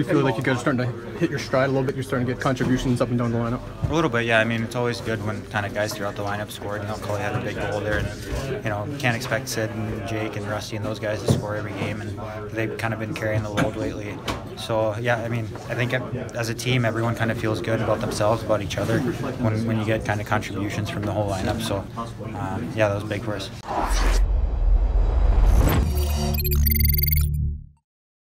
you feel like you guys are starting to hit your stride a little bit? You're starting to get contributions up and down the lineup. A little bit, yeah. I mean, it's always good when kind of guys throughout the lineup score. You know, Cully had a big goal there, and you know, can't expect Sid and Jake and Rusty and those guys to score every game, and they've kind of been carrying the load lately. So yeah, I mean, I think as a team, everyone kind of feels good about themselves, about each other, when when you get kind of contributions from the whole lineup. So um, yeah, that was big for us.